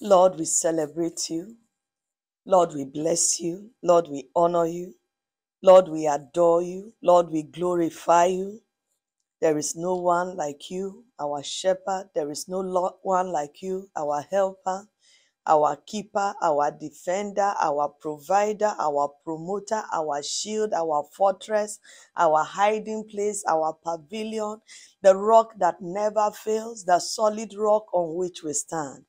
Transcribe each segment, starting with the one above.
Lord, we celebrate you. Lord, we bless you. Lord, we honor you. Lord, we adore you. Lord, we glorify you. There is no one like you, our shepherd. There is no one like you, our helper, our keeper, our defender, our provider, our promoter, our shield, our fortress, our hiding place, our pavilion, the rock that never fails, the solid rock on which we stand.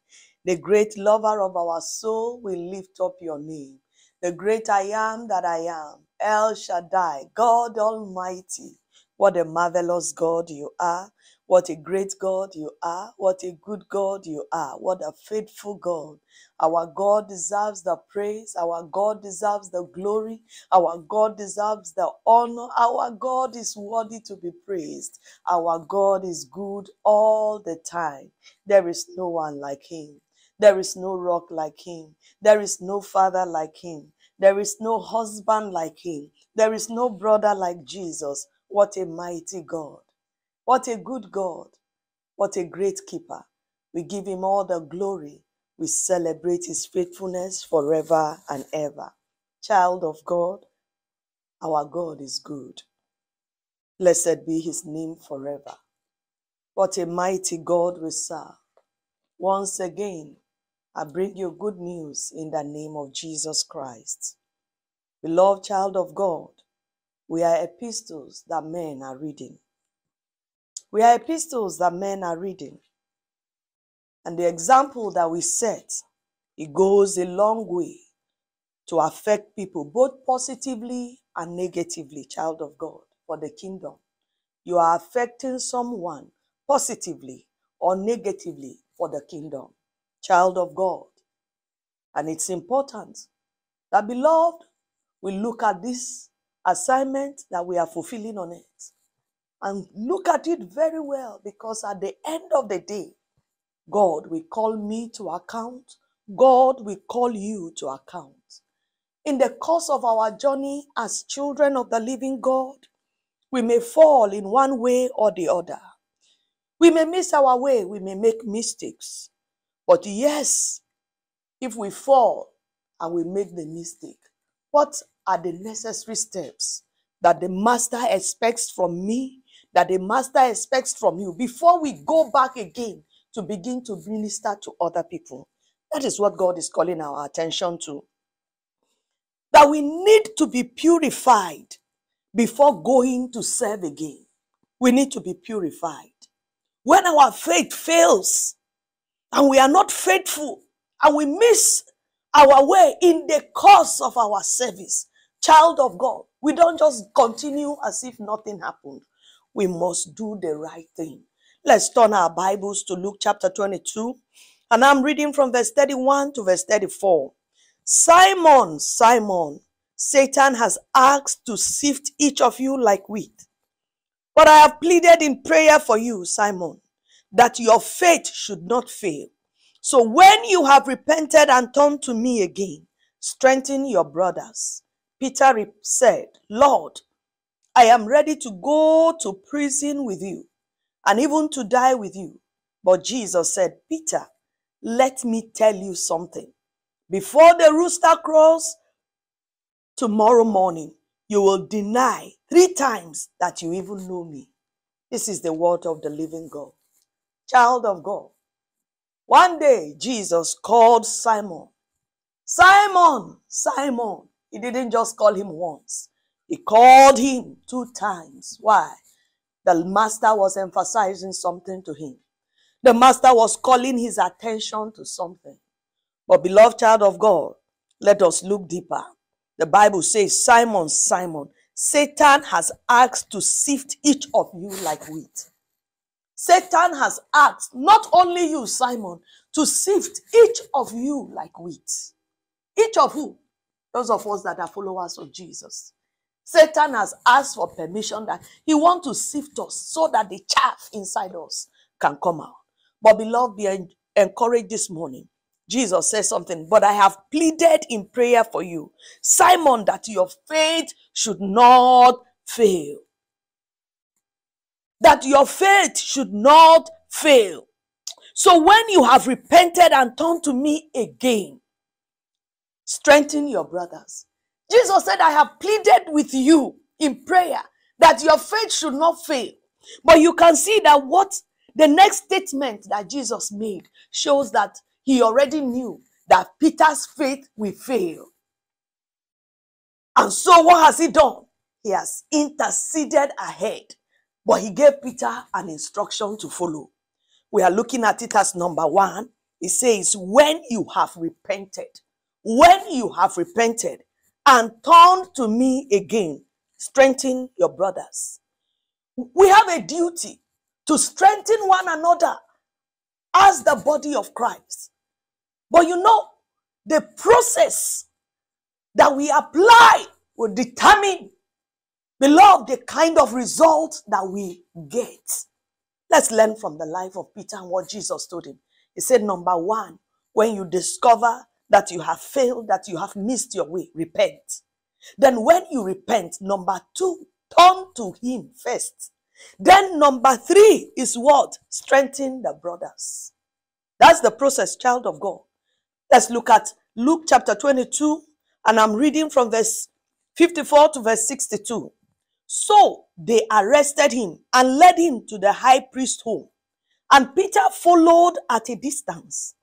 The great lover of our soul, we lift up your name. The great I am that I am, El Shaddai, God Almighty. What a marvelous God you are. What a great God you are. What a good God you are. What a faithful God. Our God deserves the praise. Our God deserves the glory. Our God deserves the honor. Our God is worthy to be praised. Our God is good all the time. There is no one like him. There is no rock like him. There is no father like him. There is no husband like him. There is no brother like Jesus. What a mighty God. What a good God. What a great keeper. We give him all the glory. We celebrate his faithfulness forever and ever. Child of God, our God is good. Blessed be his name forever. What a mighty God we serve. Once again, I bring you good news in the name of Jesus Christ. Beloved child of God, we are epistles that men are reading. We are epistles that men are reading. And the example that we set, it goes a long way to affect people, both positively and negatively, child of God, for the kingdom. You are affecting someone positively or negatively for the kingdom, child of God. And it's important that, beloved, we look at this assignment that we are fulfilling on it and look at it very well because at the end of the day, God will call me to account. God will call you to account. In the course of our journey as children of the living God, we may fall in one way or the other. We may miss our way, we may make mistakes. But yes, if we fall and we make the mistake, what are the necessary steps that the master expects from me, that the master expects from you before we go back again to begin to minister to other people? That is what God is calling our attention to. That we need to be purified before going to serve again. We need to be purified. When our faith fails and we are not faithful and we miss our way in the course of our service, child of God, we don't just continue as if nothing happened. We must do the right thing. Let's turn our Bibles to Luke chapter 22. And I'm reading from verse 31 to verse 34. Simon, Simon, Satan has asked to sift each of you like wheat. But I have pleaded in prayer for you, Simon, that your faith should not fail. So when you have repented and turned to me again, strengthen your brothers. Peter said, Lord, I am ready to go to prison with you and even to die with you. But Jesus said, Peter, let me tell you something. Before the rooster crows tomorrow morning, you will deny three times that you even know me. This is the word of the living God. Child of God. One day, Jesus called Simon. Simon, Simon. He didn't just call him once, he called him two times. Why? The master was emphasizing something to him. The master was calling his attention to something. But, beloved child of God, let us look deeper. The Bible says, Simon, Simon, Satan has asked to sift each of you like wheat. Satan has asked not only you, Simon, to sift each of you like wheat. Each of who? Those of us that are followers of Jesus. Satan has asked for permission that he wants to sift us so that the chaff inside us can come out. But beloved, be en- encouraged this morning. Jesus says something, but I have pleaded in prayer for you, Simon, that your faith should not fail. That your faith should not fail. So when you have repented and turned to me again, strengthen your brothers. Jesus said, I have pleaded with you in prayer that your faith should not fail. But you can see that what the next statement that Jesus made shows that he already knew that Peter's faith will fail. And so what has he done? He has interceded ahead, but he gave Peter an instruction to follow. We are looking at it as number one. He says, when you have repented, when you have repented and turned to me again, strengthen your brothers. We have a duty to strengthen one another as the body of Christ. But you know, the process that we apply will determine, beloved, the kind of result that we get. Let's learn from the life of Peter and what Jesus told him. He said, number one, when you discover that you have failed, that you have missed your way, repent. Then when you repent, number two, turn to him first. Then number three is what? Strengthen the brothers. That's the process, child of God. Let's look at Luke chapter 22, and I'm reading from verse 54 to verse 62. So they arrested him and led him to the high priest home. And Peter followed at a distance.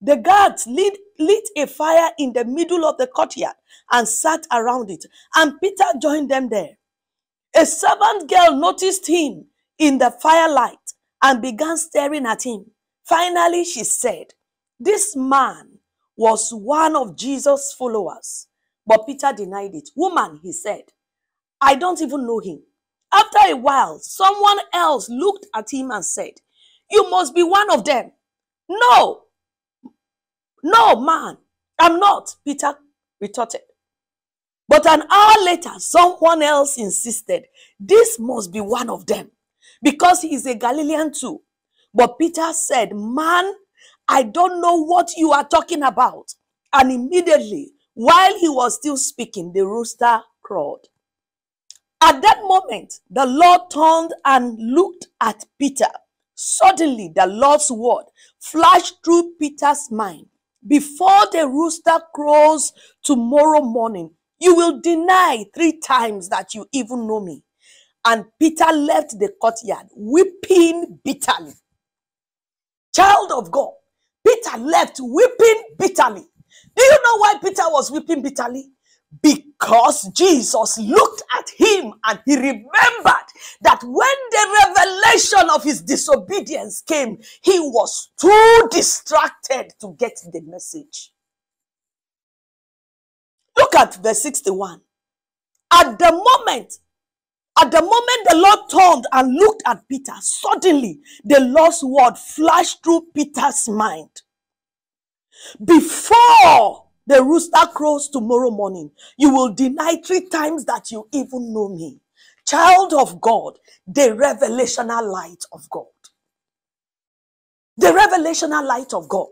The guards lit, lit a fire in the middle of the courtyard and sat around it. And Peter joined them there. A servant girl noticed him in the firelight and began staring at him. Finally, she said, This man was one of Jesus' followers. But Peter denied it. Woman, he said, I don't even know him. After a while, someone else looked at him and said, You must be one of them. No, no, man, I'm not, Peter retorted. But an hour later, someone else insisted, This must be one of them because he is a Galilean too. But Peter said, Man, I don't know what you are talking about. And immediately, while he was still speaking, the rooster crowed. At that moment, the Lord turned and looked at Peter. Suddenly, the Lord's word flashed through Peter's mind before the rooster crows tomorrow morning, you will deny three times that you even know me. And Peter left the courtyard weeping bitterly. Child of God, Peter left weeping bitterly. Do you know why Peter was weeping bitterly? Because Jesus looked at him and he remembered that when the revelation of his disobedience came, he was too distracted to get the message. Look at verse 61. At the moment, at the moment the Lord turned and looked at Peter, suddenly the Lord's word flashed through Peter's mind. Before the rooster crows tomorrow morning, you will deny three times that you even know me. Child of God, the revelational light of God. The revelational light of God.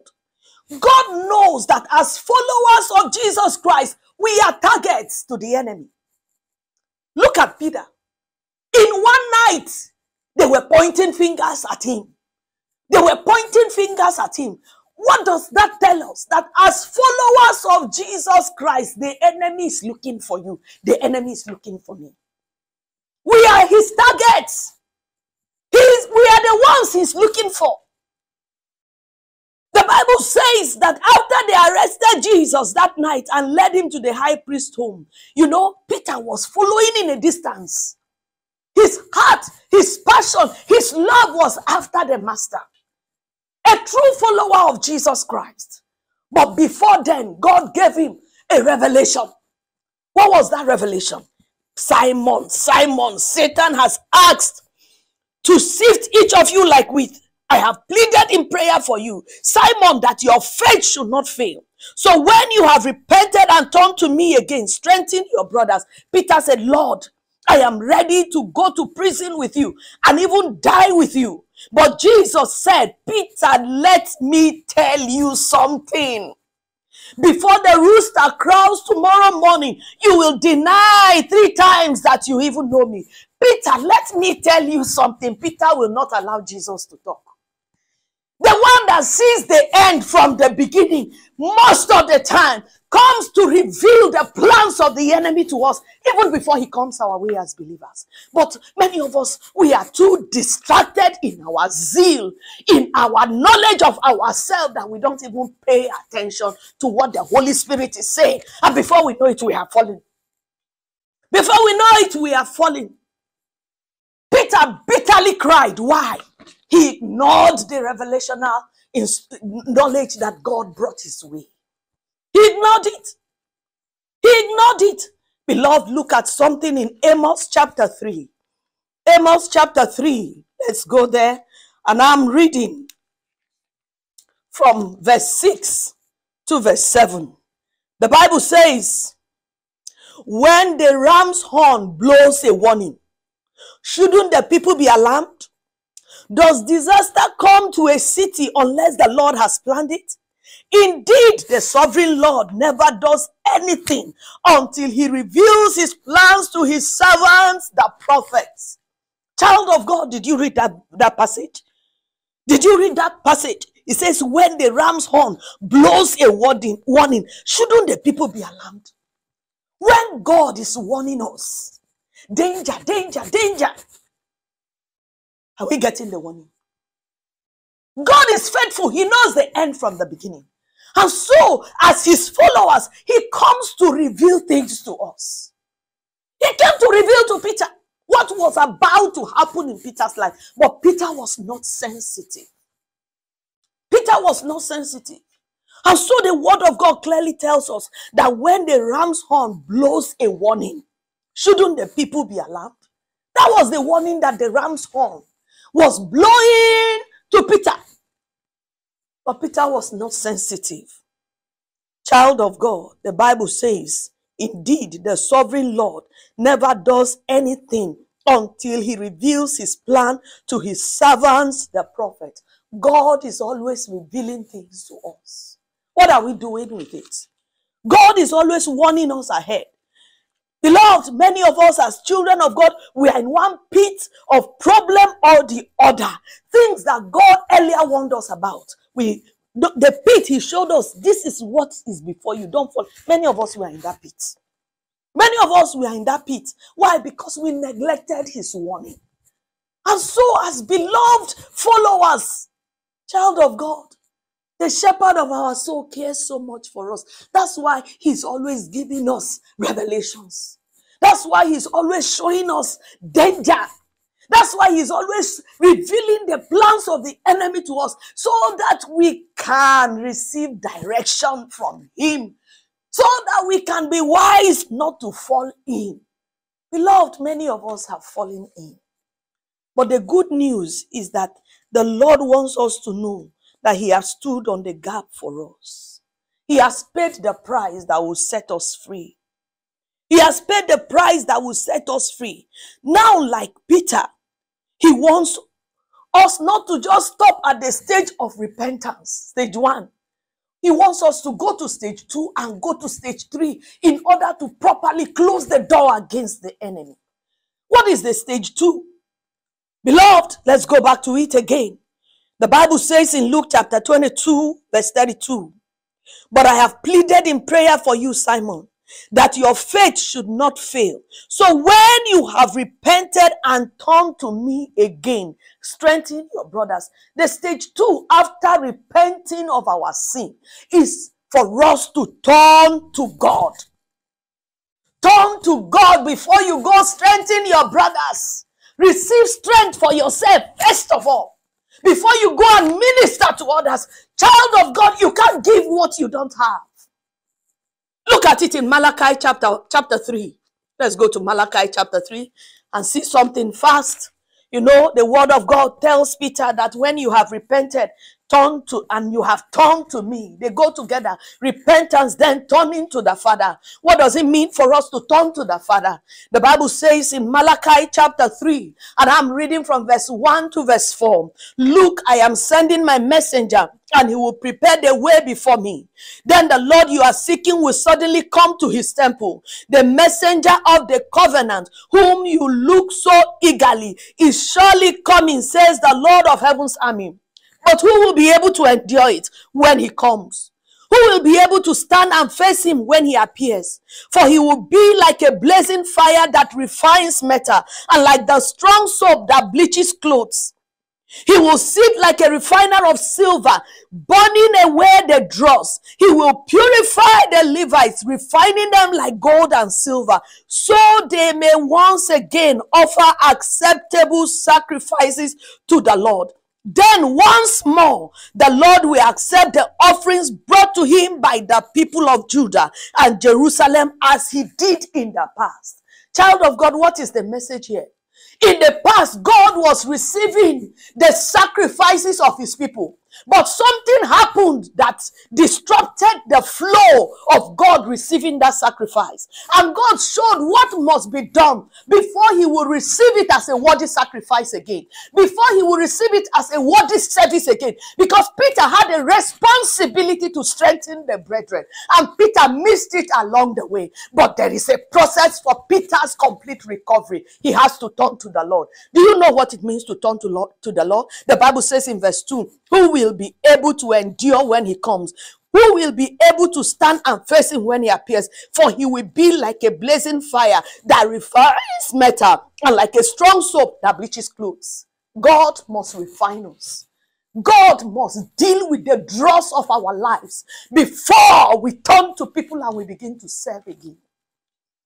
God knows that as followers of Jesus Christ, we are targets to the enemy. Look at Peter. In one night, they were pointing fingers at him. They were pointing fingers at him. What does that tell us? That as followers of Jesus Christ, the enemy is looking for you. The enemy is looking for me. We are his targets. He's, we are the ones he's looking for. The Bible says that after they arrested Jesus that night and led him to the high priest home, you know, Peter was following in a distance. His heart, his passion, his love was after the master a true follower of Jesus Christ. But before then, God gave him a revelation. What was that revelation? Simon, Simon, Satan has asked to sift each of you like wheat. I have pleaded in prayer for you, Simon, that your faith should not fail. So when you have repented and turned to me again, strengthen your brothers. Peter said, Lord, I am ready to go to prison with you and even die with you. But Jesus said, Peter, let me tell you something. Before the rooster crows tomorrow morning, you will deny three times that you even know me. Peter, let me tell you something. Peter will not allow Jesus to talk. The one that sees the end from the beginning, most of the time comes to reveal the plans of the enemy to us even before he comes our way as believers. But many of us, we are too distracted in our zeal, in our knowledge of ourselves that we don't even pay attention to what the Holy Spirit is saying. And before we know it, we are falling. Before we know it, we are falling. Peter bitterly cried. Why? He ignored the revelational knowledge that God brought his way. He ignored it. He ignored it. Beloved, look at something in Amos chapter 3. Amos chapter 3. Let's go there. And I'm reading from verse 6 to verse 7. The Bible says, When the ram's horn blows a warning, shouldn't the people be alarmed? Does disaster come to a city unless the Lord has planned it? Indeed, the sovereign Lord never does anything until he reveals his plans to his servants, the prophets. Child of God, did you read that, that passage? Did you read that passage? It says, when the ram's horn blows a warning, warning, shouldn't the people be alarmed? When God is warning us, danger, danger, danger, are we getting the warning? God is faithful. He knows the end from the beginning. And so, as his followers, he comes to reveal things to us. He came to reveal to Peter what was about to happen in Peter's life. But Peter was not sensitive. Peter was not sensitive. And so the word of God clearly tells us that when the ram's horn blows a warning, shouldn't the people be alarmed? That was the warning that the ram's horn was blowing to Peter. But Peter was not sensitive. Child of God, the Bible says, indeed, the sovereign Lord never does anything until he reveals his plan to his servants, the prophet. God is always revealing things to us. What are we doing with it? God is always warning us ahead. Beloved, many of us as children of God, we are in one pit of problem or the other. Things that God earlier warned us about. We the pit he showed us, this is what is before you. Don't fall. Many of us were in that pit. Many of us were in that pit. Why? Because we neglected his warning. And so, as beloved followers, child of God, the shepherd of our soul cares so much for us. That's why he's always giving us revelations. That's why he's always showing us danger. That's why he's always revealing the plans of the enemy to us so that we can receive direction from him, so that we can be wise not to fall in. Beloved, many of us have fallen in. But the good news is that the Lord wants us to know that he has stood on the gap for us. He has paid the price that will set us free. He has paid the price that will set us free. Now, like Peter, he wants us not to just stop at the stage of repentance, stage one. He wants us to go to stage two and go to stage three in order to properly close the door against the enemy. What is the stage two? Beloved, let's go back to it again. The Bible says in Luke chapter 22, verse 32, But I have pleaded in prayer for you, Simon, that your faith should not fail. So when you have repented and turned to me again, strengthen your brothers. The stage two, after repenting of our sin, is for us to turn to God. Turn to God before you go strengthen your brothers. Receive strength for yourself, first of all. Before you go and minister to others, child of God, you can't give what you don't have. Look at it in Malachi chapter, chapter 3. Let's go to Malachi chapter 3 and see something fast. You know, the word of God tells Peter that when you have repented, turn to and you have turned to me. They go together. Repentance, then turning to the Father. What does it mean for us to turn to the Father? The Bible says in Malachi chapter 3, and I'm reading from verse 1 to verse 4. Look, I am sending my messenger and he will prepare the way before me. Then the Lord you are seeking will suddenly come to his temple. The messenger of the covenant, whom you look so eagerly, is surely coming, says the Lord of heaven's army. But who will be able to endure it when he comes? Who will be able to stand and face him when he appears? For he will be like a blazing fire that refines metal and like the strong soap that bleaches clothes. He will sit like a refiner of silver, burning away the dross. He will purify the Levites, refining them like gold and silver, so they may once again offer acceptable sacrifices to the Lord. Then once more, the Lord will accept the offerings brought to him by the people of Judah and Jerusalem as he did in the past. Child of God, what is the message here? In the past, God was receiving the sacrifices of his people. But something happened that disrupted the flow of God receiving that sacrifice. And God showed what must be done before he will receive it as a worthy sacrifice again. Before he will receive it as a worthy service again. Because Peter had a responsibility to strengthen the brethren. And Peter missed it along the way. But there is a process for Peter's complete recovery. He has to turn to the Lord. Do you know what it means to turn to, Lord, to the Lord? The Bible says in verse 2 who will be able to endure when he comes? Who will be able to stand and face him when he appears? For he will be like a blazing fire that refines metal and like a strong soap that bleaches clothes. God must refine us. God must deal with the dross of our lives before we turn to people and we begin to serve again.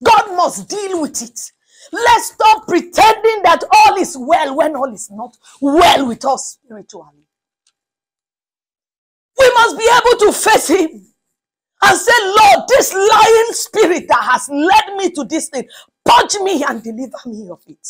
God must deal with it. Let's stop pretending that all is well when all is not well with us spiritually. We must be able to face him and say, Lord, this lying spirit that has led me to this thing, punch me and deliver me of it.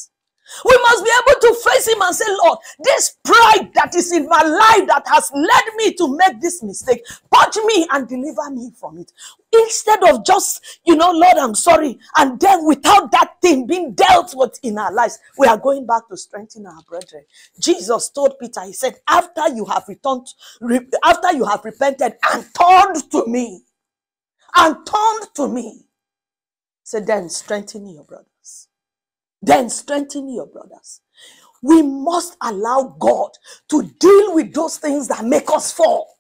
We must be able to face him and say, Lord, this pride that is in my life that has led me to make this mistake, purge me and deliver me from it. Instead of just, you know, Lord, I'm sorry. And then without that thing being dealt with in our lives, we are going back to strengthen our brethren. Jesus told Peter, he said, after you have returned, after you have repented and turned to me, and turned to me, said, then strengthen your brother. Then strengthen your brothers. We must allow God to deal with those things that make us fall.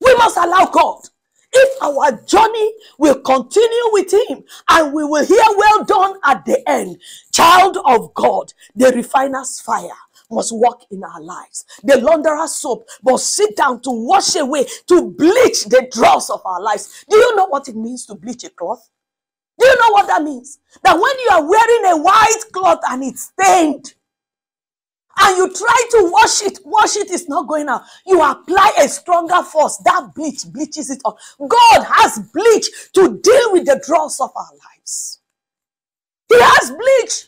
We must allow God. If our journey will continue with Him and we will hear well done at the end, child of God, the refiner's fire must work in our lives. The launderer's soap must sit down to wash away, to bleach the dross of our lives. Do you know what it means to bleach a cloth? Do you know what that means? That when you are wearing a white cloth and it's stained, and you try to wash it, wash it is not going out. You apply a stronger force. That bleach bleaches it off. God has bleach to deal with the dross of our lives. He has bleach.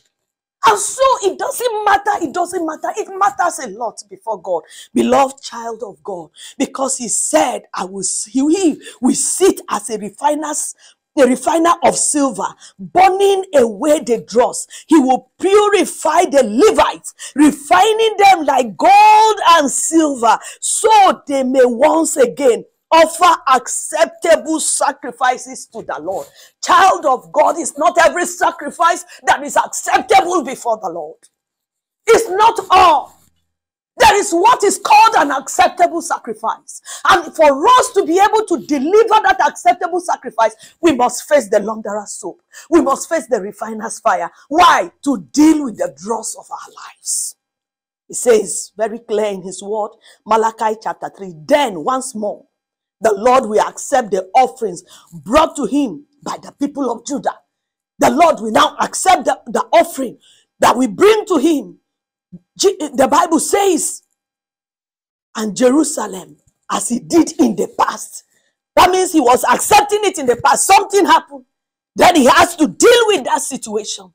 And so it doesn't matter. It doesn't matter. It matters a lot before God. Beloved child of God. Because he said, I will, he will sit as a refiner's the refiner of silver, burning away the dross. He will purify the Levites, refining them like gold and silver, so they may once again offer acceptable sacrifices to the Lord. Child of God is not every sacrifice that is acceptable before the Lord. It's not all. There is what is called an acceptable sacrifice. And for us to be able to deliver that acceptable sacrifice, we must face the launderer's soap. We must face the refiner's fire. Why? To deal with the dross of our lives. He says very clear in his word, Malachi chapter 3. Then once more, the Lord will accept the offerings brought to him by the people of Judah. The Lord will now accept the, the offering that we bring to him the Bible says, and Jerusalem, as he did in the past. That means he was accepting it in the past. Something happened. Then he has to deal with that situation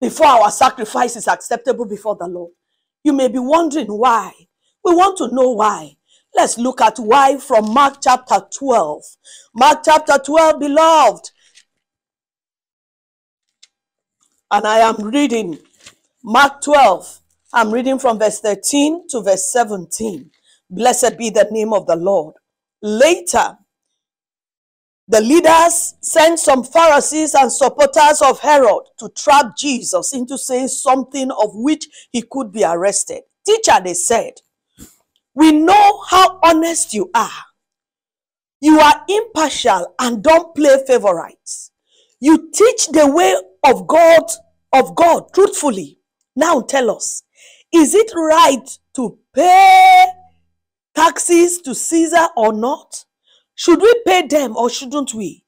before our sacrifice is acceptable before the Lord. You may be wondering why. We want to know why. Let's look at why from Mark chapter 12. Mark chapter 12, beloved. And I am reading Mark 12, I'm reading from verse 13 to verse 17. Blessed be the name of the Lord. Later, the leaders sent some Pharisees and supporters of Herod to trap Jesus into saying something of which he could be arrested. Teacher, they said, We know how honest you are. You are impartial and don't play favorites. You teach the way of God, of God truthfully. Now tell us, is it right to pay taxes to Caesar or not? Should we pay them or shouldn't we?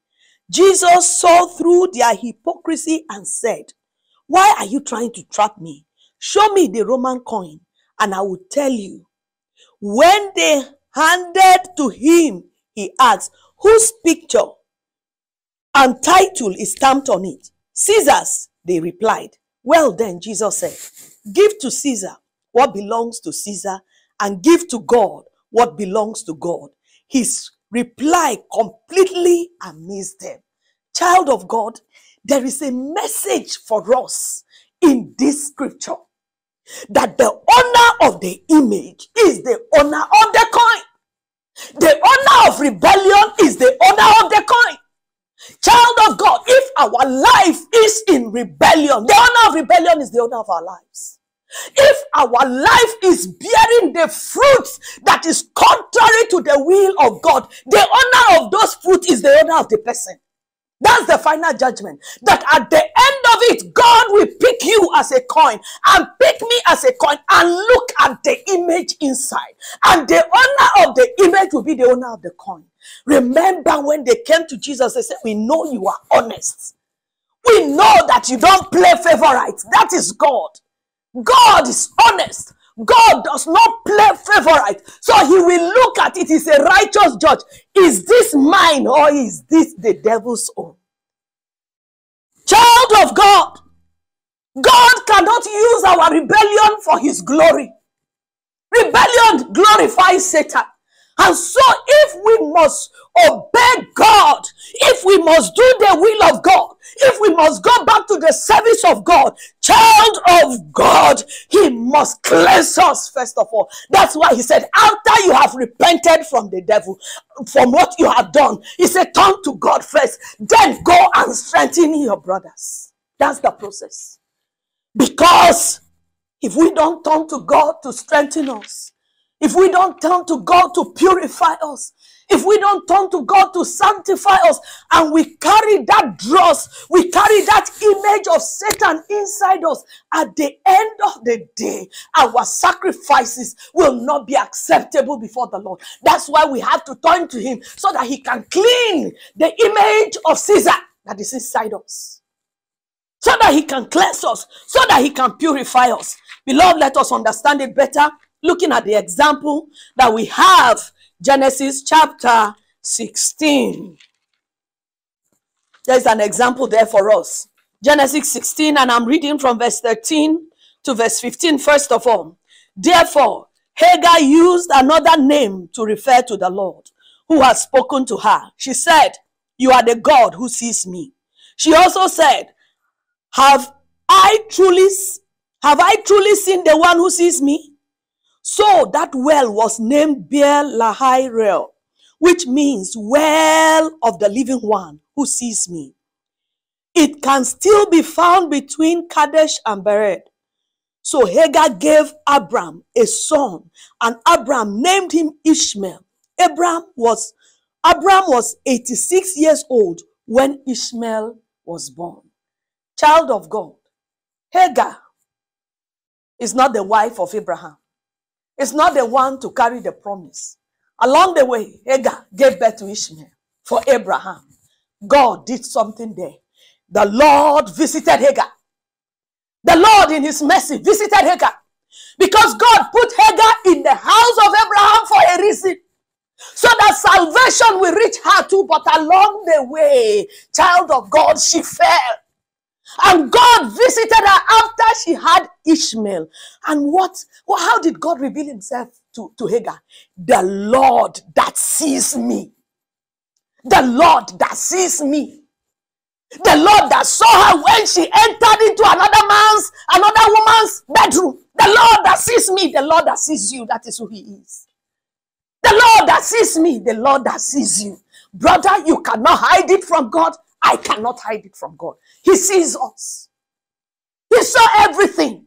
Jesus saw through their hypocrisy and said, Why are you trying to trap me? Show me the Roman coin and I will tell you. When they handed to him, he asked, Whose picture and title is stamped on it? Caesar's, they replied. Well, then, Jesus said, Give to Caesar what belongs to Caesar and give to God what belongs to God. His reply completely amazed them. Child of God, there is a message for us in this scripture that the owner of the image is the owner of the coin. The owner of rebellion is the owner of the coin. Child of God, if our life is in rebellion, the owner of rebellion is the owner of our lives. If our life is bearing the fruits that is contrary to the will of God, the owner of those fruits is the owner of the person. That's the final judgment. That at the end of it, God will pick you as a coin and pick me as a coin and look at the image inside. And the owner of the image will be the owner of the coin. Remember when they came to Jesus, they said, We know you are honest. We know that you don't play favorites. That is God. God is honest. God does not play favorite. So he will look at it. He's a righteous judge. Is this mine or is this the devil's own? Child of God, God cannot use our rebellion for his glory. Rebellion glorifies Satan. And so, if we must obey God, if we must do the will of God, if we must go back to the service of God, child of God, He must cleanse us first of all. That's why He said, after you have repented from the devil, from what you have done, He said, turn to God first, then go and strengthen your brothers. That's the process. Because if we don't turn to God to strengthen us, if we don't turn to God to purify us, if we don't turn to God to sanctify us, and we carry that dross, we carry that image of Satan inside us, at the end of the day, our sacrifices will not be acceptable before the Lord. That's why we have to turn to Him so that He can clean the image of Caesar that is inside us. So that He can cleanse us, so that He can purify us. Beloved, let us understand it better looking at the example that we have, Genesis chapter 16. There's an example there for us. Genesis 16, and I'm reading from verse 13 to verse 15, first of all. Therefore, Hagar used another name to refer to the Lord who has spoken to her. She said, You are the God who sees me. She also said, Have I truly have I truly seen the one who sees me? So that well was named Beer Lahai Roi, which means well of the living one who sees me. It can still be found between Kadesh and Bered. So Hagar gave Abram a son, and Abram named him Ishmael. Abram was Abram was 86 years old when Ishmael was born. Child of God. Hagar is not the wife of Abraham is not the one to carry the promise. Along the way, Hagar gave birth to Ishmael for Abraham. God did something there. The Lord visited Hagar. The Lord, in his mercy, visited Hagar. Because God put Hagar in the house of Abraham for a reason. So that salvation will reach her too. But along the way, child of God, she fell. And God visited her after she had Ishmael. And what, well, how did God reveal himself to, to Hagar? The Lord that sees me. The Lord that sees me. The Lord that saw her when she entered into another man's, another woman's bedroom. The Lord that sees me, the Lord that sees you, that is who he is. The Lord that sees me, the Lord that sees you. Brother, you cannot hide it from God. I cannot hide it from God. He sees us. He saw everything.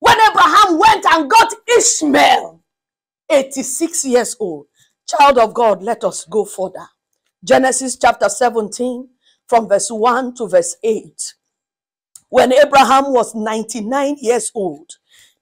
When Abraham went and got Ishmael, 86 years old. Child of God, let us go further. Genesis chapter 17, from verse 1 to verse 8. When Abraham was 99 years old,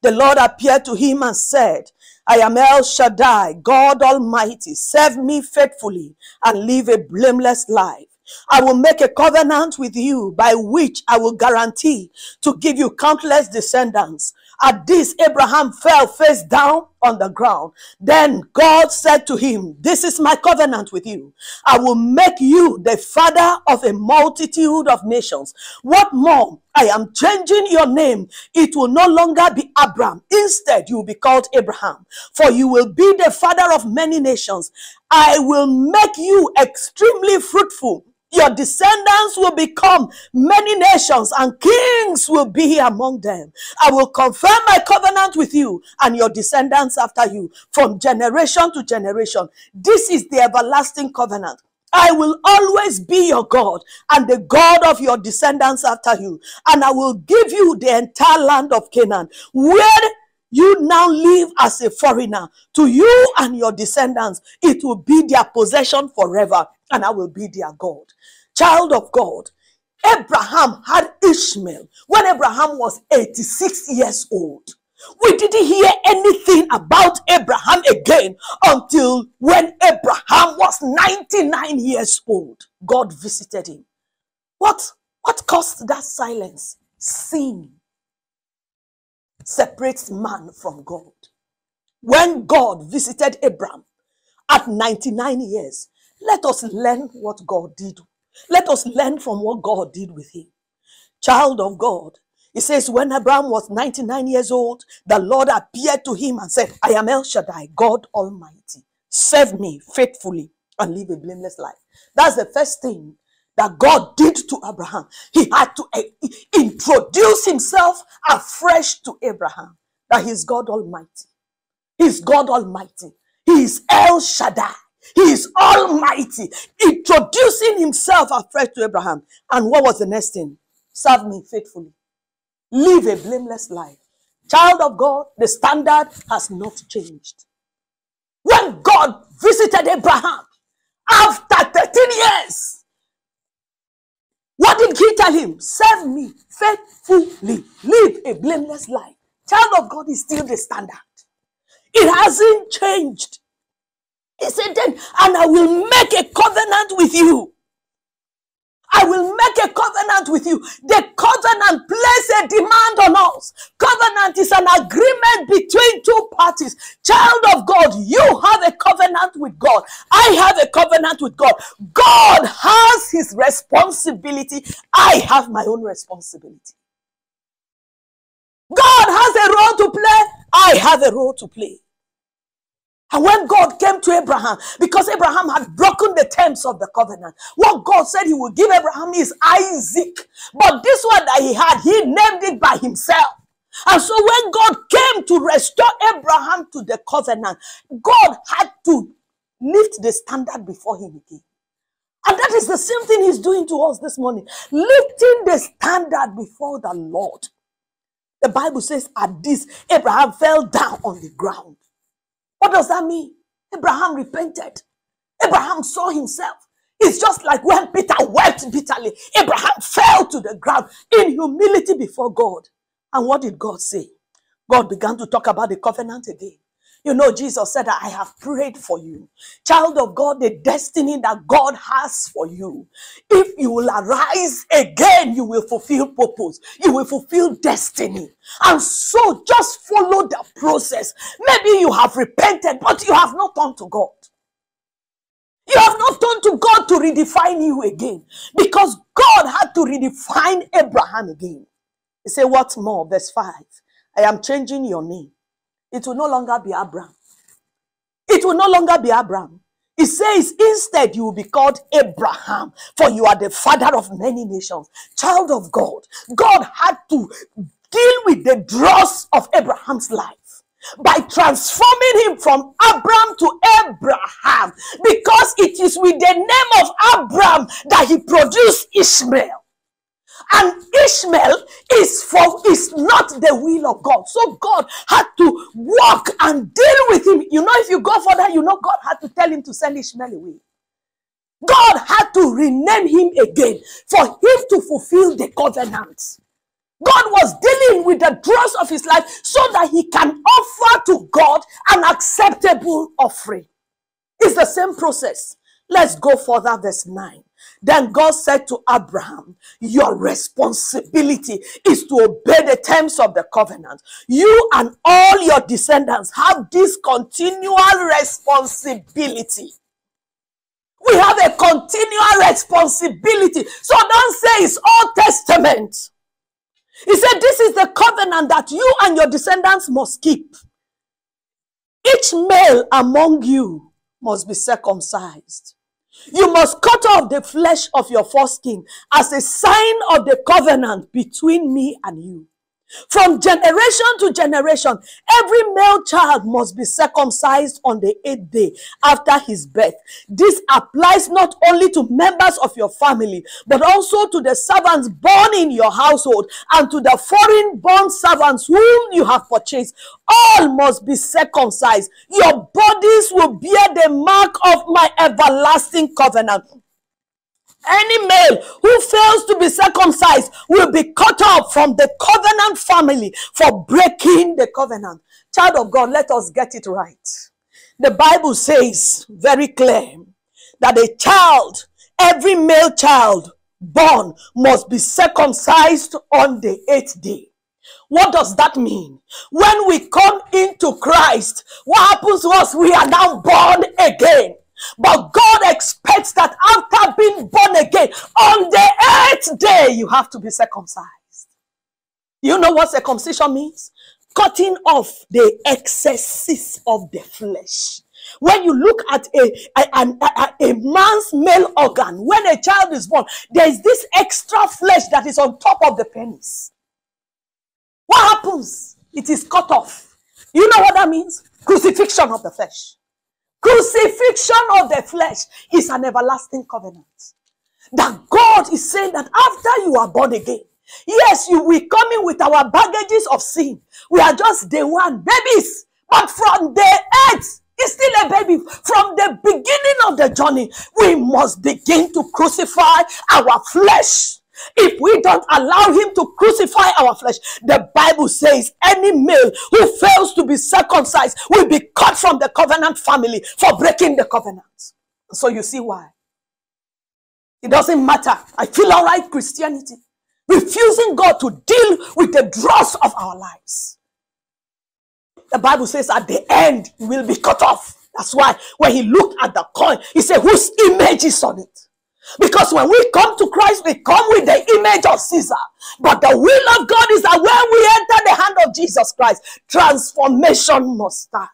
the Lord appeared to him and said, I am El Shaddai, God Almighty. Serve me faithfully and live a blameless life. I will make a covenant with you by which I will guarantee to give you countless descendants. At this, Abraham fell face down on the ground. Then God said to him, This is my covenant with you. I will make you the father of a multitude of nations. What more? I am changing your name. It will no longer be Abram. Instead, you will be called Abraham, for you will be the father of many nations. I will make you extremely fruitful your descendants will become many nations and kings will be among them. I will confirm my covenant with you and your descendants after you from generation to generation. This is the everlasting covenant. I will always be your God and the God of your descendants after you. And I will give you the entire land of Canaan where you now live as a foreigner. To you and your descendants, it will be their possession forever and I will be their God. Child of God, Abraham had Ishmael when Abraham was 86 years old. We didn't hear anything about Abraham again until when Abraham was 99 years old. God visited him. What, what caused that silence? Sin separates man from God. When God visited Abraham at 99 years, let us learn what God did. Let us learn from what God did with him. Child of God, he says, when Abraham was 99 years old, the Lord appeared to him and said, I am El Shaddai, God Almighty. Serve me faithfully and live a blameless life. That's the first thing that God did to Abraham. He had to uh, introduce himself afresh to Abraham that he's God Almighty. He's God Almighty. He is El Shaddai. He is almighty, introducing himself afresh to Abraham. And what was the next thing? Serve me faithfully. Live a blameless life. Child of God, the standard has not changed. When God visited Abraham after 13 years, what did he tell him? Serve me faithfully. Live a blameless life. Child of God is still the standard. It hasn't changed. He said, then, and I will make a covenant with you. I will make a covenant with you. The covenant places a demand on us. Covenant is an agreement between two parties. Child of God, you have a covenant with God. I have a covenant with God. God has his responsibility. I have my own responsibility. God has a role to play. I have a role to play. And when God came to Abraham, because Abraham had broken the terms of the covenant, what God said he would give Abraham is Isaac. But this one that he had, he named it by himself. And so when God came to restore Abraham to the covenant, God had to lift the standard before him again. And that is the same thing he's doing to us this morning. Lifting the standard before the Lord. The Bible says at this, Abraham fell down on the ground. What does that mean? Abraham repented. Abraham saw himself. It's just like when Peter wept bitterly. Abraham fell to the ground in humility before God. And what did God say? God began to talk about the covenant again. You know, Jesus said, I have prayed for you. Child of God, the destiny that God has for you. If you will arise again, you will fulfill purpose. You will fulfill destiny. And so just follow the process. Maybe you have repented, but you have not turned to God. You have not turned to God to redefine you again. Because God had to redefine Abraham again. He said, What's more? Verse 5. I am changing your name it will no longer be Abraham. It will no longer be Abraham. It says, instead, you will be called Abraham, for you are the father of many nations. Child of God. God had to deal with the dross of Abraham's life by transforming him from Abram to Abraham because it is with the name of Abram that he produced Ishmael. And Ishmael is for is not the will of God. So God had to walk and deal with him. You know, if you go further, you know God had to tell him to send Ishmael away. God had to rename him again for him to fulfill the covenant. God was dealing with the dross of his life so that he can offer to God an acceptable offering. It's the same process. Let's go further, verse 9. Then God said to Abraham, Your responsibility is to obey the terms of the covenant. You and all your descendants have this continual responsibility. We have a continual responsibility. So don't say it's Old Testament. He said, This is the covenant that you and your descendants must keep. Each male among you must be circumcised. You must cut off the flesh of your foreskin as a sign of the covenant between me and you. From generation to generation, every male child must be circumcised on the eighth day after his birth. This applies not only to members of your family, but also to the servants born in your household and to the foreign born servants whom you have purchased. All must be circumcised. Your bodies will bear the mark of my everlasting covenant. Any male who fails to be circumcised will be cut off from the covenant family for breaking the covenant. Child of God, let us get it right. The Bible says very clear that a child, every male child born, must be circumcised on the eighth day. What does that mean? When we come into Christ, what happens to us? We are now born again. But God expects that after being born again, on the eighth day, you have to be circumcised. You know what circumcision means? Cutting off the excesses of the flesh. When you look at a, a, a, a, man's male organ, when a child is born, there is this extra flesh that is on top of the penis. What happens? It is cut off. You know what that means? Crucifixion of the flesh. Crucifixion of the flesh is an everlasting covenant. That God is saying that after you are born again, yes, you will come in with our baggages of sin. We are just day one babies, but from the earth, it's still a baby. From the beginning of the journey, we must begin to crucify our flesh. If we don't allow him to crucify our flesh, the Bible says any male who fails to be circumcised will be cut from the covenant family for breaking the covenant. So you see why. It doesn't matter. I feel all right, Christianity. Refusing God to deal with the dross of our lives. The Bible says at the end, we will be cut off. That's why when he looked at the coin, he said, whose image is on it? Because when we come to Christ, we come with the image of Caesar. But the will of God is that when we enter the hand of Jesus Christ, transformation must start.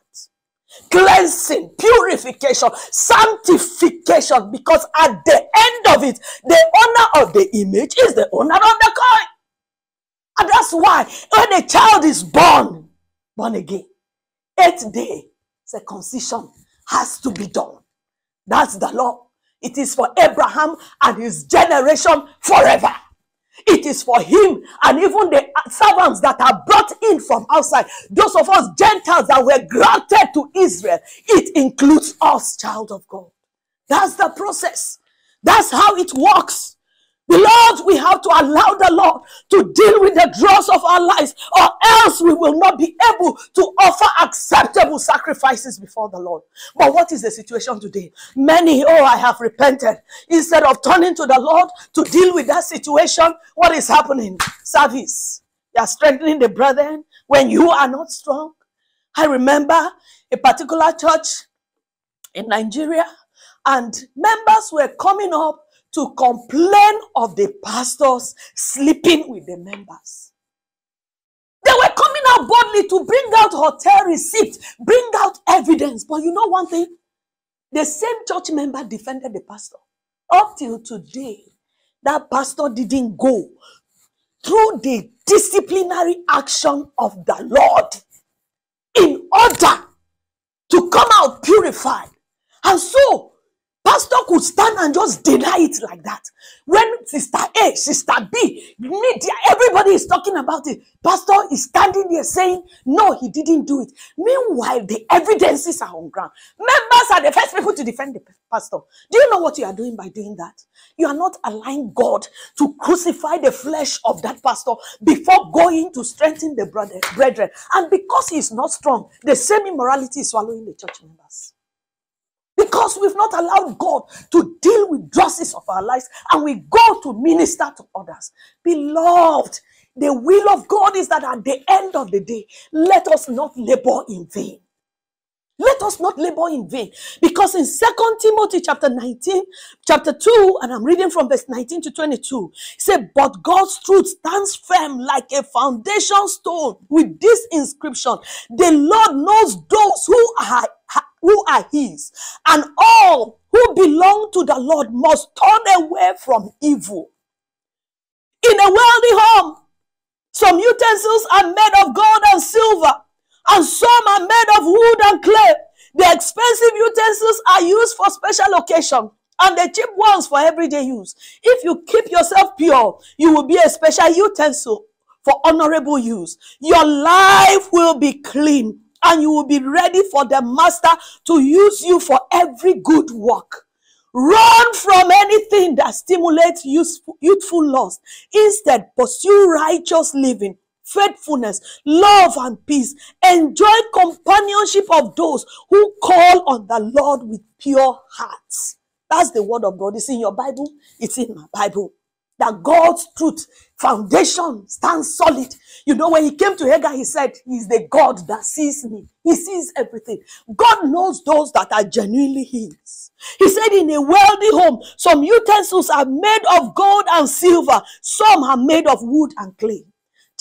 Cleansing, purification, sanctification. Because at the end of it, the owner of the image is the owner of the coin. And that's why when a child is born, born again, eighth day, circumcision has to be done. That's the law. It is for Abraham and his generation forever. It is for him and even the servants that are brought in from outside. Those of us Gentiles that were granted to Israel. It includes us, child of God. That's the process. That's how it works. Beloved, we have to allow the Lord to deal with the dross of our lives, or else we will not be able to offer acceptable sacrifices before the Lord. But what is the situation today? Many, oh, I have repented. Instead of turning to the Lord to deal with that situation, what is happening? Service. They are strengthening the brethren when you are not strong. I remember a particular church in Nigeria, and members were coming up to complain of the pastors sleeping with the members. They were coming out boldly to bring out hotel receipts, bring out evidence. But you know one thing? The same church member defended the pastor. Up till today, that pastor didn't go through the disciplinary action of the Lord in order to come out purified. And so, pastor could stand and just deny it like that. When sister A, sister B, media, everybody is talking about it. Pastor is standing there saying, No, he didn't do it. Meanwhile, the evidences are on ground. Members are the first people to defend the pastor. Do you know what you are doing by doing that? You are not allowing God to crucify the flesh of that pastor before going to strengthen the brother, brethren. And because he is not strong, the same immorality is swallowing the church members. Because we've not allowed God to deal with justice of our lives and we go to minister to others. Beloved, the will of God is that at the end of the day, let us not labor in vain. Let us not labor in vain. Because in Second Timothy chapter 19, chapter 2, and I'm reading from verse 19 to 22, it said, But God's truth stands firm like a foundation stone with this inscription. The Lord knows those who are who are his, and all who belong to the Lord must turn away from evil. In a wealthy home, some utensils are made of gold and silver, and some are made of wood and clay. The expensive utensils are used for special occasion, and the cheap ones for everyday use. If you keep yourself pure, you will be a special utensil for honorable use. Your life will be clean and you will be ready for the master to use you for every good work. Run from anything that stimulates youthful, lust. Instead, pursue righteous living, faithfulness, love, and peace. Enjoy companionship of those who call on the Lord with pure hearts. That's the word of God. It's in your Bible, it's in my Bible that God's truth foundation stands solid. You know, when he came to Hagar, he said, He's the God that sees me. He sees everything. God knows those that are genuinely his. He said, In a wealthy home, some utensils are made of gold and silver, some are made of wood and clay.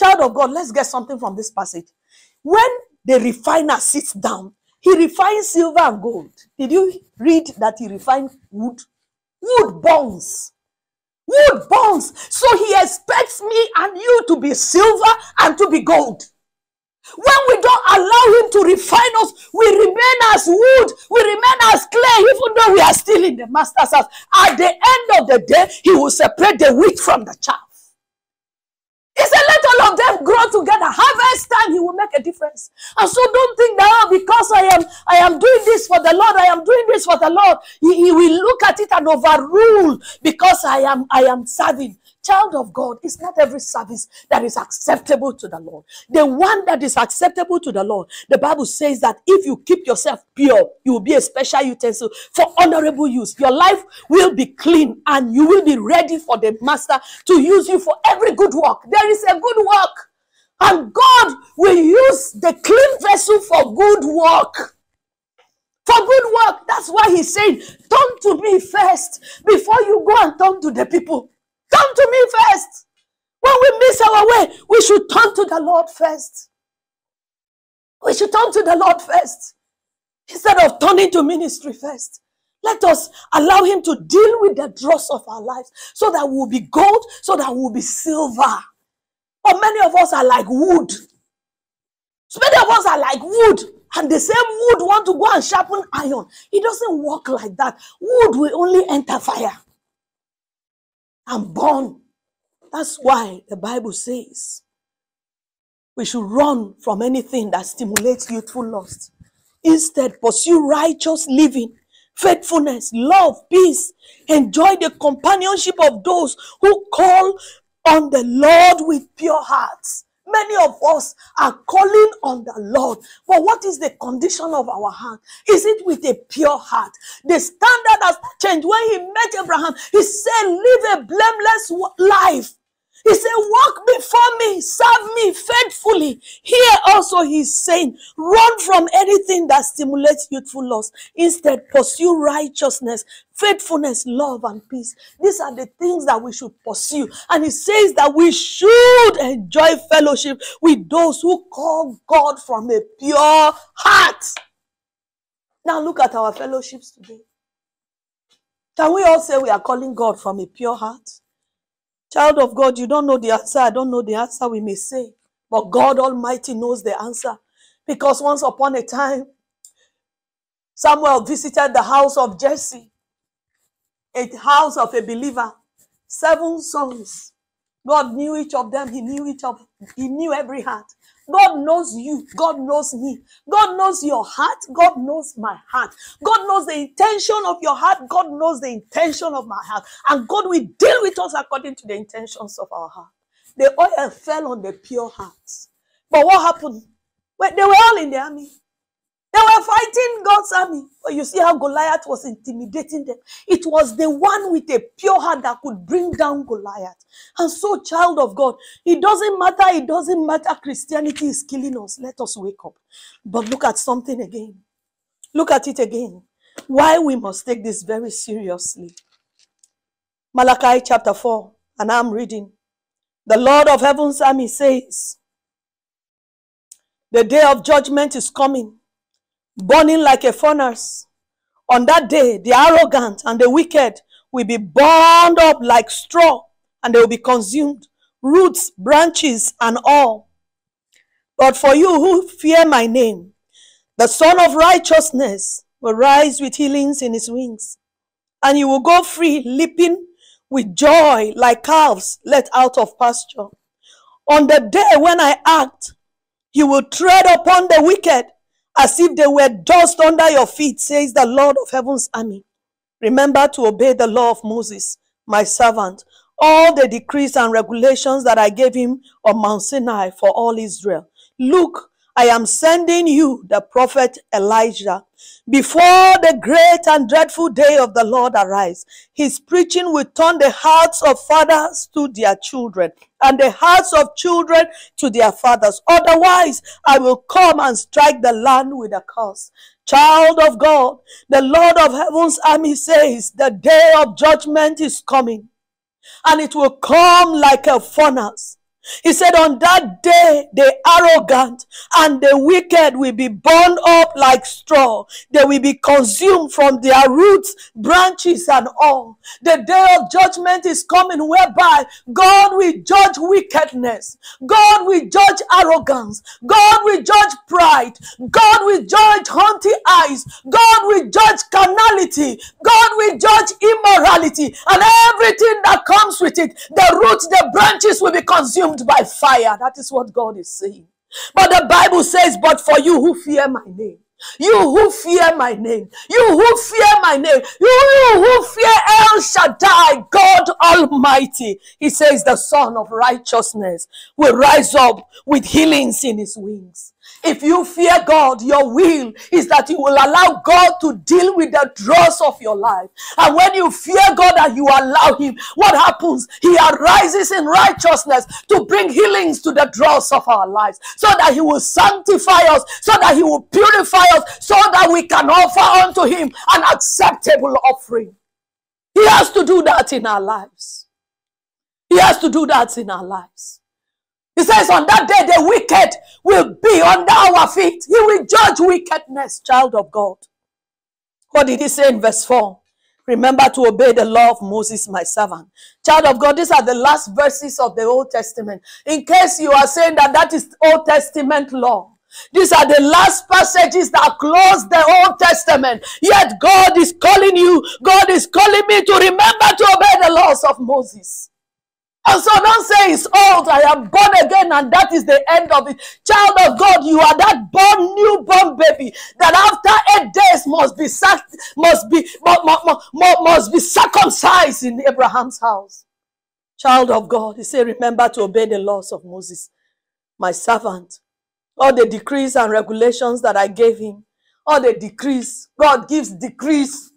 Child of God, let's get something from this passage. When the refiner sits down, he refines silver and gold. Did you read that he refined wood? Wood bones. wood bones. So he expects me and you to be silver and to be gold. When we don't allow him to refine us, we remain as wood, we remain as clay, even though we are still in the master's house. At the end of the day, he will separate the wheat from the chaff. Said, let all of them grow together. Harvest time, he will make a difference. And so don't think that oh, because I am I am doing this for the Lord, I am doing this for the Lord. He, he will look at it and overrule because I am I am serving. Child of God, it's not every service that is acceptable to the Lord. The one that is acceptable to the Lord, the Bible says that if you keep yourself pure, you will be a special utensil for honorable use. Your life will be clean and you will be ready for the Master to use you for every good work. There is a good work, and God will use the clean vessel for good work for good work. That's why he's saying, Turn to me first before you go and turn to the people. Turn to me first. When we miss our way, we should turn to the Lord first. We should turn to the Lord first instead of turning to ministry first. Let us allow Him to deal with the dross of our lives so that we'll be gold, so that we'll be silver. But many of us are like wood. So many of us are like wood. And the same wood want to go and sharpen iron. It doesn't work like that. Wood will only enter fire and born. That's why the Bible says we should run from anything that stimulates youthful lust. Instead, pursue righteous living, faithfulness, love, peace. Enjoy the companionship of those who call on the Lord with pure hearts. Many of us are calling on the Lord. But what is the condition of our heart? Is it with a pure heart? The standard has changed. When he met Abraham, he said, Live a blameless life. He said, Walk before me, serve me faithfully. Here also he's saying, Run from anything that stimulates youthful lust. Instead, pursue righteousness, faithfulness, love, and peace. These are the things that we should pursue. And he says that we should enjoy fellowship with those who call God from a pure heart. Now look at our fellowships today. Can we all say we are calling God from a pure heart? Child of God, you don't know the answer. I don't know the answer, we may say. But God Almighty knows the answer. Because once upon a time, Samuel visited the house of Jesse. a house of a believer, seven sons. God knew each of them. He knew each of, he knew every heart. God knows you. God knows me. God knows your heart. God knows my heart. God knows the intention of your heart. God knows the intention of my heart. And God will deal with us according to the intentions of our heart. The oil fell on the pure hearts. But what happened? Well, they were all in the army. They were fighting God's army. But you see how Goliath was intimidating them. It was the one with a pure heart that could bring down Goliath. And so, child of God, it doesn't matter, it doesn't matter. Christianity is killing us. Let us wake up. But look at something again. Look at it again. Why we must take this very seriously. Malachi chapter 4, and I'm reading. The Lord of heaven's army says, The day of judgment is coming burning like a furnace. On that day, the arrogant and the wicked will be burned up like straw and they will be consumed, roots, branches, and all. But for you who fear my name, the Sun of Righteousness will rise with healings in his wings, and you will go free, leaping with joy like calves let out of pasture. On the day when I act, you will tread upon the wicked as if they were dust under your feet, says the Lord of heaven's army. Remember to obey the law of Moses, my servant, all the decrees and regulations that I gave him on Mount Sinai for all Israel. Look, I am sending you, the prophet Elijah, before the great and dreadful day of the Lord arise. His preaching will turn the hearts of fathers to their children and the hearts of children to their fathers. Otherwise, I will come and strike the land with a curse. Child of God, the Lord of heaven's army says the day of judgment is coming and it will come like a furnace. He said, On that day, the arrogant and the wicked will be burned up like straw. They will be consumed from their roots, branches, and all. The day of judgment is coming whereby God will judge wickedness, God will judge arrogance, God will judge pride, God will judge haughty eyes, God will judge carnality, God will judge immorality, and everything that comes with it. The roots, the branches will be consumed consumed by fire. That is what God is saying. But the Bible says, But for you who fear my name, you who fear my name, you who fear my name, you, who fear El Shaddai, God Almighty, he says, the Sun of Righteousness will rise up with healings in his wings. If you fear God, your will is that you will allow God to deal with the dross of your life. And when you fear God and you allow Him, what happens? He arises in righteousness to bring healings to the dross of our lives so that He will sanctify us, so that He will purify us, so that we can offer unto Him an acceptable offering. He has to do that in our lives. He has to do that in our lives. He says, On that day, the wicked will be under our feet. He will judge wickedness, child of God. What did he say in verse 4? Remember to obey the law of Moses, my servant. Child of God, these are the last verses of the Old Testament. In case you are saying that that is Old Testament law, these are the last passages that close the Old Testament. Yet God is calling you, God is calling me to remember to obey the laws of Moses. And so don't say it's old, I am born again, and that is the end of it. Child of God, you are that born, newborn baby that after eight days must be sac- must be must, must, must be circumcised in Abraham's house. Child of God, he said, remember to obey the laws of Moses, my servant. All the decrees and regulations that I gave him, all the decrees, God gives decrees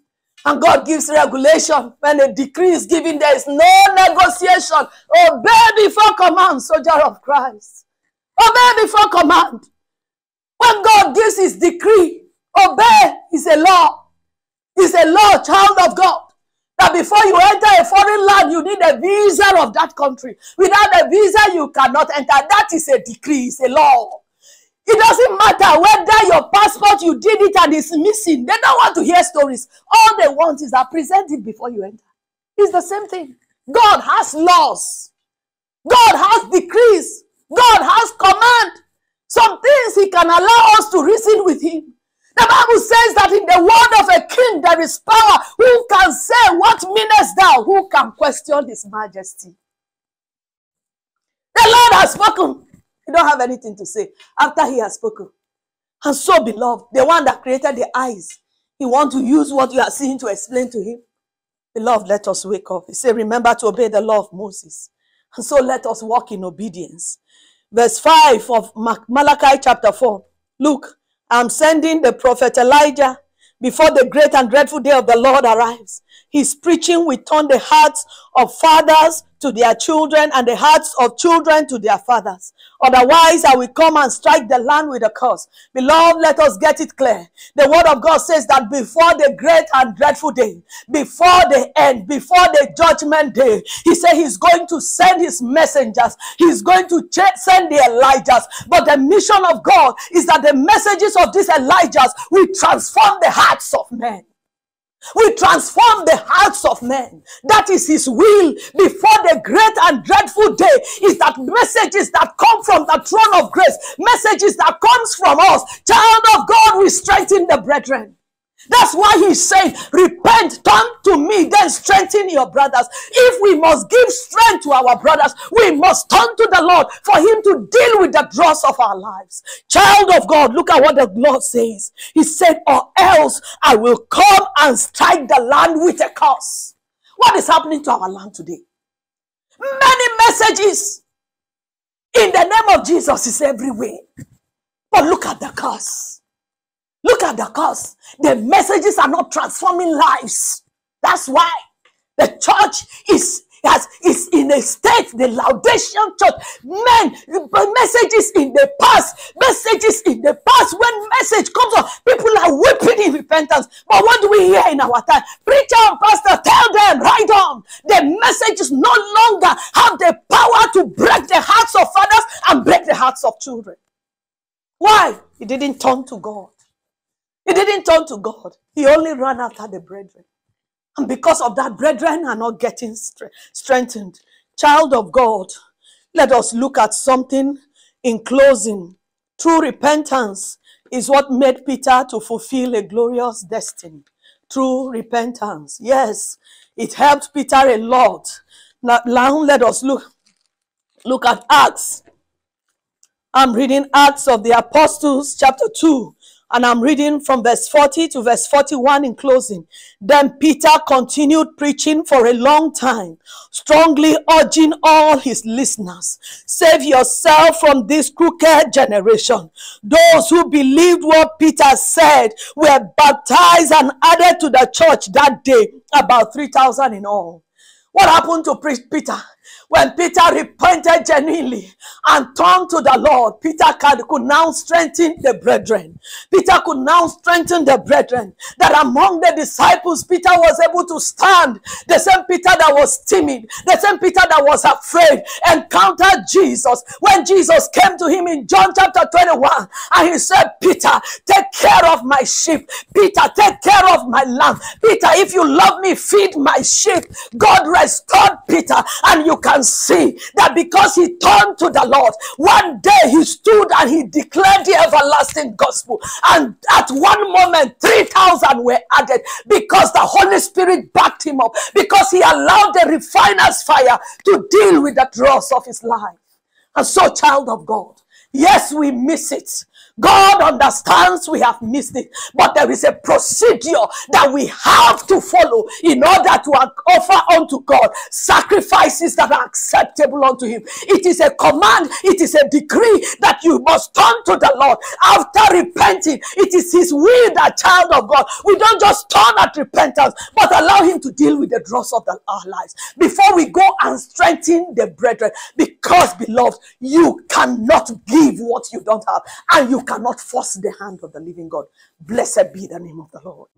and God gives regulation. When a decree is given, there is no negotiation. Obey before command, soldier of Christ. Obey before command. When God gives his decree, obey is a law. It's a law, child of God. That before you enter a foreign land, you need a visa of that country. Without a visa, you cannot enter. That is a decree, it's a law. It doesn't matter whether your passport, you did it and it's missing. They don't want to hear stories. All they want is that present it before you enter. It's the same thing. God has laws. God has decrees. God has command. Some things he can allow us to reason with him. The Bible says that in the word of a king there is power. Who can say, What meanest thou? Who can question his majesty? The Lord has spoken. You don't have anything to say after he has spoken. And so, beloved, the one that created the eyes, he want to use what you are seeing to explain to him. Beloved, let us wake up. He said, Remember to obey the law of Moses. And so let us walk in obedience. Verse 5 of Malachi chapter 4. Look, I'm sending the prophet Elijah before the great and dreadful day of the Lord arrives. His preaching will turn the hearts of fathers to their children and the hearts of children to their fathers. Otherwise, I will come and strike the land with a curse. Beloved, let us get it clear. The word of God says that before the great and dreadful day, before the end, before the judgment day, he said he's going to send his messengers. He's going to send the Elijahs. But the mission of God is that the messages of these Elijahs will transform the hearts of men will transform the hearts of men. That is his will before the great and dreadful day is that messages that come from the throne of grace, messages that comes from us. Child of God, we strengthen the brethren. That's why he's saying, repent, turn to me, then strengthen your brothers. If we must give strength to our brothers, we must turn to the Lord for him to deal with the dross of our lives. Child of God, look at what the Lord says. He said, or else I will come and strike the land with a curse. What is happening to our land today? Many messages in the name of Jesus is everywhere. But look at the curse. Look at the cause. The messages are not transforming lives. That's why the church is has, is in a state, the Laodicean church. Men, messages in the past, messages in the past. When message comes up, people are weeping in repentance. But what do we hear in our time? Preacher and pastor tell them, right on. The messages no longer have the power to break the hearts of fathers and break the hearts of children. Why? He didn't turn to God. He didn't turn to God. He only ran after the brethren. And because of that, brethren are not getting strengthened. Child of God, let us look at something in closing. True repentance is what made Peter to fulfill a glorious destiny. True repentance. Yes, it helped Peter a lot. Now, now let us look, look at Acts. I'm reading Acts of the Apostles, chapter 2, and I'm reading from verse 40 to verse 41 in closing. Then Peter continued preaching for a long time, strongly urging all his listeners, save yourself from this crooked generation. Those who believed what Peter said were baptized and added to the church that day, about 3,000 in all. What happened to Peter? When Peter repented genuinely and turned to the Lord, Peter could now strengthen the brethren. Peter could now strengthen the brethren. That among the disciples, Peter was able to stand. The same Peter that was timid, the same Peter that was afraid, encountered Jesus. When Jesus came to him in John chapter 21, and he said, Peter, take care of my sheep. Peter, take care of my lamb. Peter, if you love me, feed my sheep. God restored Peter, and you can see that because he turned to the Lord, one day he stood and he declared the everlasting gospel. And at one moment, 3,000 were added because the Holy Spirit backed him up, because he allowed the refiner's fire to deal with the dross of his life. And so, child of God, yes, we miss it. God understands we have missed it, but there is a procedure that we have to follow in order to offer unto God sacrifices that are acceptable unto Him. It is a command, it is a decree that you must turn to the Lord after repenting. It is His will that child of God, we don't just turn at repentance, but allow Him to deal with the dross of the, our lives before we go and strengthen the brethren. Because, beloved, you cannot give what you don't have, and you cannot force the hand of the living God. Blessed be the name of the Lord.